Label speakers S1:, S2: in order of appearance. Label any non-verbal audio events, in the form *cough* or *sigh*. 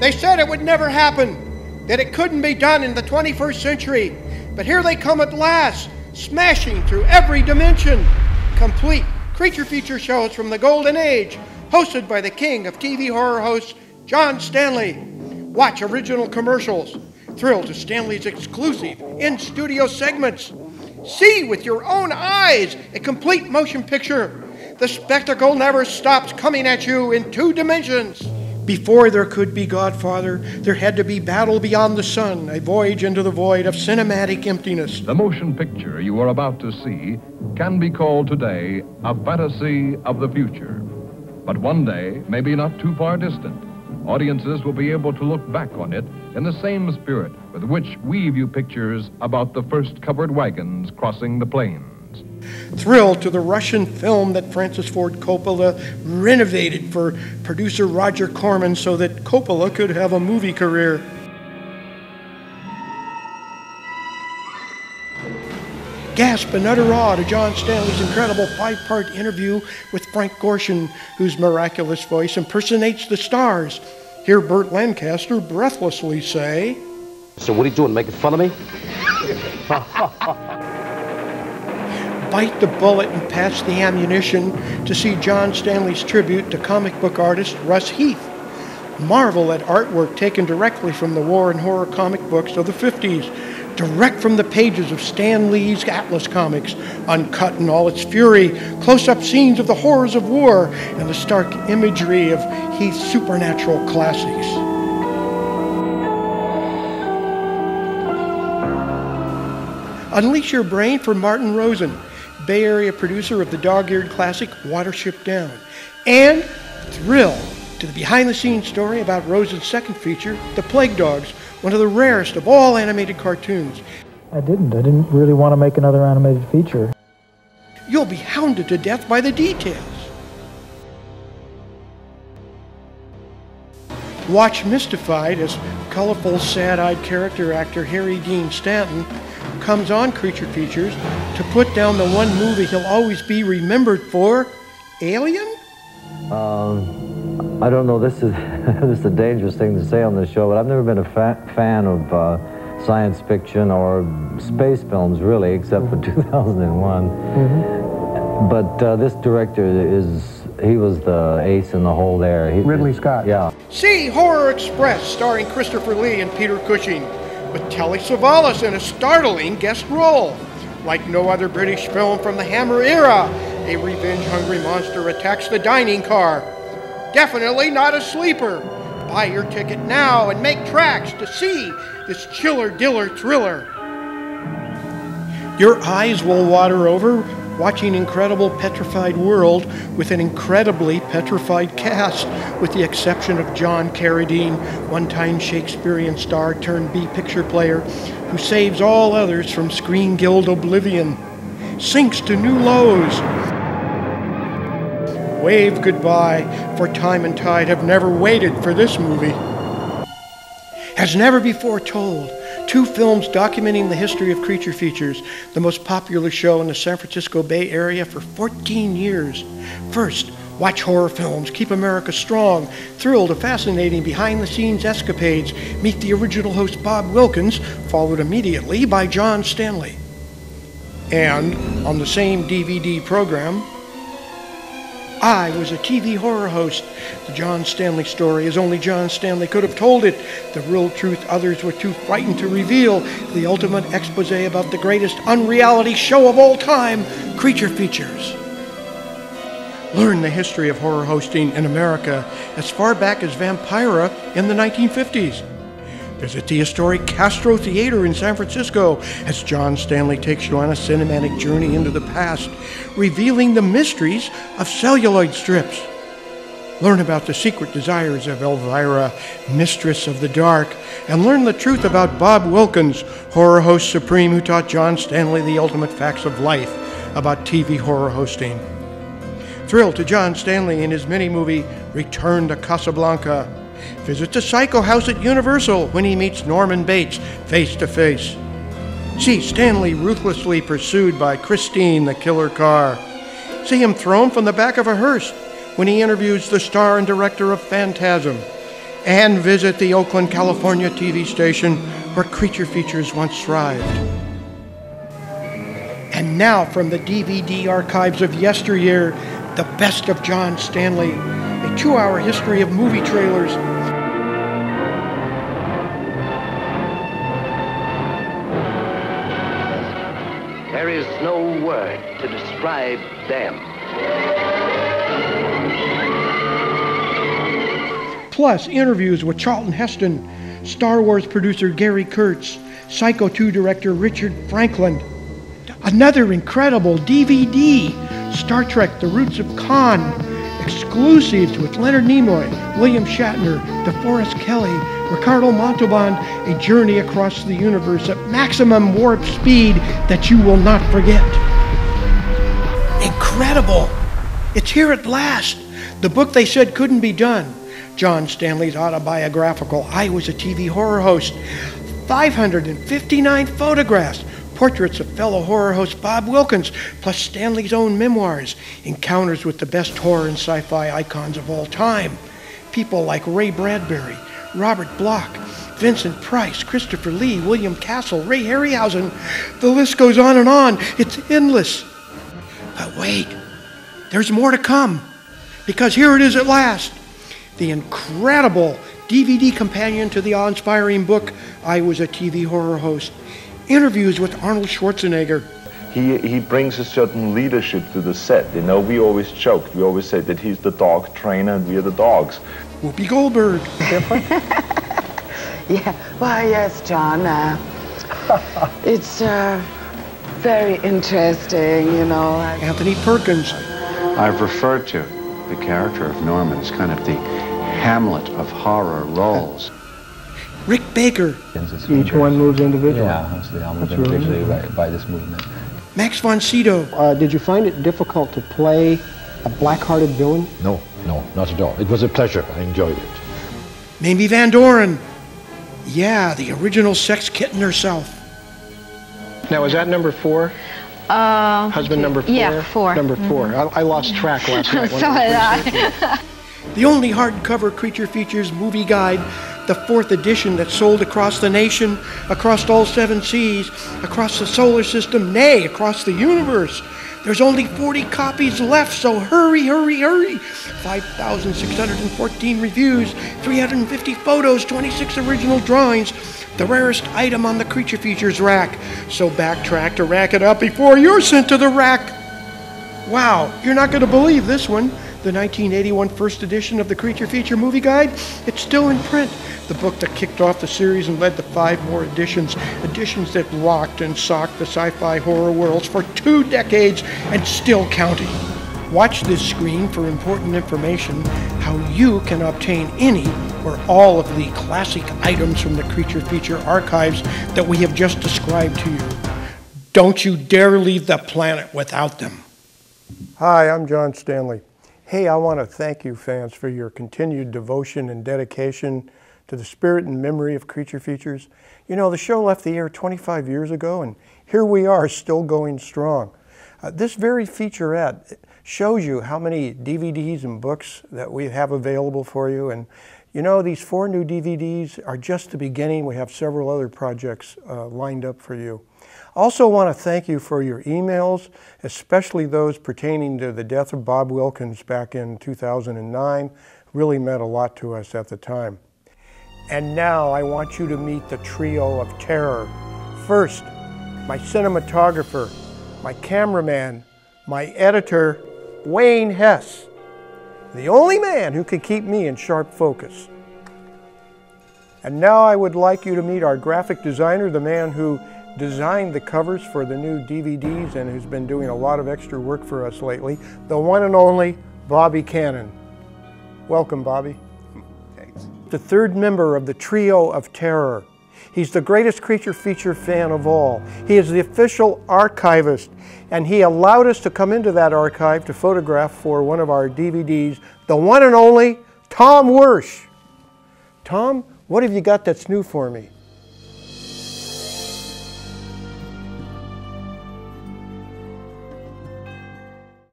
S1: They said it would never happen, that it couldn't be done in the 21st century. But here they come at last, smashing through every dimension. Complete creature feature shows from the Golden Age, hosted by the king of TV horror hosts, John Stanley. Watch original commercials. Thrill to Stanley's exclusive in studio segments. See with your own eyes a complete motion picture. The spectacle never stops coming at you in two dimensions. Before there could be Godfather, there had to be Battle Beyond the Sun, a voyage into the void of cinematic emptiness.
S2: The motion picture you are about to see can be called today a fantasy of the future. But one day, maybe not too far distant, audiences will be able to look back on it in the same spirit with which we view pictures about the first covered wagons crossing the plains.
S1: Thrill to the Russian film that Francis Ford Coppola renovated for producer Roger Corman so that Coppola could have a movie career. Gasp and utter awe to John Stanley's incredible five part interview with Frank Gorshin, whose miraculous voice impersonates the stars. Hear Burt Lancaster breathlessly say,
S3: So, what are you doing? Making fun of me? *laughs* *laughs*
S1: bite the bullet and pass the ammunition to see John Stanley's tribute to comic book artist Russ Heath. Marvel at artwork taken directly from the war and horror comic books of the 50s, direct from the pages of Stan Lee's Atlas comics, uncut in all its fury, close up scenes of the horrors of war, and the stark imagery of Heath's supernatural classics. Unleash your brain for Martin Rosen, Bay Area producer of the dog eared classic Watership Down. And thrill to the behind the scenes story about Rosen's second feature, The Plague Dogs, one of the rarest of all animated cartoons.
S4: I didn't. I didn't really want to make another animated feature.
S1: You'll be hounded to death by the details. Watch mystified as colorful, sad eyed character actor Harry Dean Stanton comes on Creature Features to put down the one movie he'll always be remembered for Alien?
S5: Um, I don't know. This is *laughs* this is a dangerous thing to say on this show, but I've never been a fa- fan of uh, science fiction or space films, really, except for *laughs* 2001. Mm-hmm. But uh, this director is he was the ace in the hole there. He,
S4: Ridley Scott.
S5: Yeah.
S1: See Horror Express, starring Christopher Lee and Peter Cushing, with Telly Savalas in a startling guest role. Like no other British film from the Hammer era, a revenge-hungry monster attacks the dining car. Definitely not a sleeper. Buy your ticket now and make tracks to see this chiller diller thriller. Your eyes will water over watching Incredible Petrified World with an incredibly petrified cast, with the exception of John Carradine, one time Shakespearean star turned B picture player, who saves all others from Screen Guild oblivion, sinks to new lows. Wave goodbye, for time and tide have never waited for this movie. As never before told, two films documenting the history of creature features, the most popular show in the San Francisco Bay Area for 14 years. First, watch horror films, keep America strong, thrill to fascinating behind the scenes escapades, meet the original host Bob Wilkins, followed immediately by John Stanley. And on the same DVD program, I was a TV horror host. The John Stanley story as only John Stanley could have told it. The real truth others were too frightened to reveal. The ultimate expose about the greatest unreality show of all time, Creature Features. Learn the history of horror hosting in America as far back as Vampira in the 1950s. Visit the historic Castro Theater in San Francisco as John Stanley takes you on a cinematic journey into the past, revealing the mysteries of celluloid strips. Learn about the secret desires of Elvira, Mistress of the Dark, and learn the truth about Bob Wilkins, horror host supreme who taught John Stanley the ultimate facts of life about TV horror hosting. Thrill to John Stanley in his mini movie Return to Casablanca. Visit the Psycho House at Universal when he meets Norman Bates face to face. See Stanley ruthlessly pursued by Christine the killer car. See him thrown from the back of a hearse when he interviews the star and director of Phantasm. and visit the Oakland, California TV station where Creature Features once thrived. And now, from the DVD archives of yesteryear, the best of John Stanley, a two hour history of movie trailers.
S6: There is no word to describe them.
S1: Plus, interviews with Charlton Heston, Star Wars producer Gary Kurtz, Psycho 2 director Richard Franklin. Another incredible DVD Star Trek The Roots of Khan, exclusives with Leonard Nimoy, William Shatner, DeForest Kelley, Ricardo Montalban, a journey across the universe at maximum warp speed that you will not forget. Incredible! It's here at last. The book they said couldn't be done. John Stanley's autobiographical I Was a TV Horror Host. 559 photographs, portraits of fellow horror host Bob Wilkins, plus Stanley's own memoirs, encounters with the best horror and sci fi icons of all time. People like Ray Bradbury, Robert Bloch, Vincent Price, Christopher Lee, William Castle, Ray Harryhausen. The list goes on and on. It's endless. But wait, there's more to come. Because here it is at last the incredible DVD companion to the awe inspiring book, I Was a TV Horror Host. Interviews with Arnold Schwarzenegger.
S7: He, he brings a certain leadership to the set. You know, we always joked. We always said that he's the dog trainer and we're the dogs.
S1: Whoopi Goldberg. *laughs*
S8: Yeah, well, yes, John. Uh, *laughs* it's uh, very interesting, you know.
S1: Anthony Perkins.
S9: I've referred to the character of Norman as kind of the Hamlet of horror roles.
S1: Rick Baker.
S4: Each one moves individually.
S10: Yeah, so they all move
S4: That's really
S10: individually by, by this movement.
S1: Max von Sydow.
S11: Uh, did you find it difficult to play a black-hearted villain?
S10: No, no, not at all. It was a pleasure. I enjoyed it.
S1: Mamie Van Doren. Yeah, the original sex kitten herself.
S11: Now, is that number four?
S12: Uh,
S11: Husband number four?
S12: Yeah, four.
S11: Number 4 I, I lost track last *laughs* night. when
S12: so did I. *laughs*
S1: The only hardcover Creature Features movie guide, the fourth edition that sold across the nation, across all seven seas, across the solar system, nay, across the universe. There's only 40 copies left, so hurry, hurry, hurry. 5,614 reviews, 350 photos, 26 original drawings, the rarest item on the Creature Features rack. So backtrack to rack it up before you're sent to the rack. Wow, you're not going to believe this one. The 1981 first edition of the Creature Feature Movie Guide, it's still in print. The book that kicked off the series and led to five more editions, editions that rocked and socked the sci-fi horror worlds for two decades and still counting. Watch this screen for important information how you can obtain any or all of the classic items from the Creature Feature archives that we have just described to you. Don't you dare leave the planet without them. Hi, I'm John Stanley. Hey, I want to thank you, fans, for your continued devotion and dedication to the spirit and memory of Creature Features. You know, the show left the air 25 years ago, and here we are, still going strong. Uh, this very featurette shows you how many DVDs and books that we have available for you. And you know, these four new DVDs are just the beginning. We have several other projects uh, lined up for you. Also want to thank you for your emails, especially those pertaining to the death of Bob Wilkins back in 2009. Really meant a lot to us at the time. And now I want you to meet the trio of terror. First, my cinematographer, my cameraman, my editor, Wayne Hess. The only man who could keep me in sharp focus. And now I would like you to meet our graphic designer, the man who designed the covers for the new DVDs and who's been doing a lot of extra work for us lately, the one and only Bobby Cannon. Welcome, Bobby. Thanks. The third member of the Trio of Terror. He's the greatest creature feature fan of all. He is the official archivist, and he allowed us to come into that archive to photograph for one of our DVDs, the one and only Tom Wersch. Tom, what have you got that's new for me?